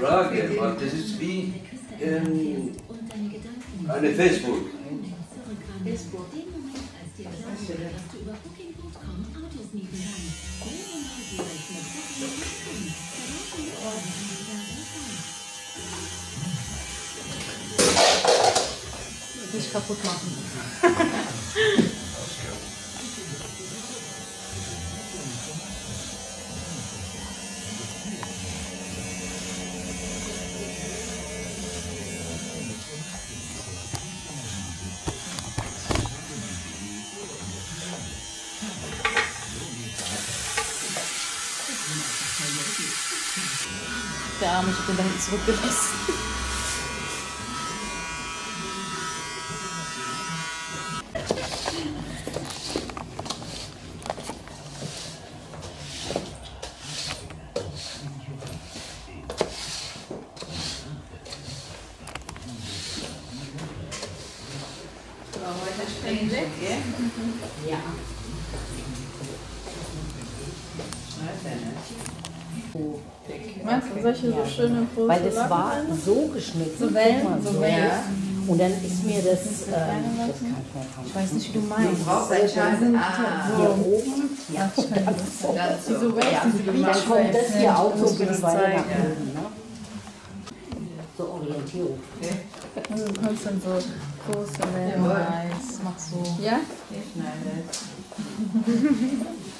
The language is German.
Frage, weil das ist wie ähm, eine Facebook. Nicht kaputt machen. Der Arme, ich hab den da hinten zurückgelassen. Meinst du solche so schöne große Weil das war so geschnitten. So Wellen, so Wellen. Und dann ist mir das, ähm, das kann ich Ich weiß nicht, wie du meinst. brauchst ein Scheiß. Ah, hier oben, ja, und dann so. Wellen, diese Dann kommt das hier auch so ein bisschen weiter zeigen. nach oben. Ne? So Orientierung. Also du kannst dann so große Wellen. Nice. Mach so. Ja? Ich schneide es.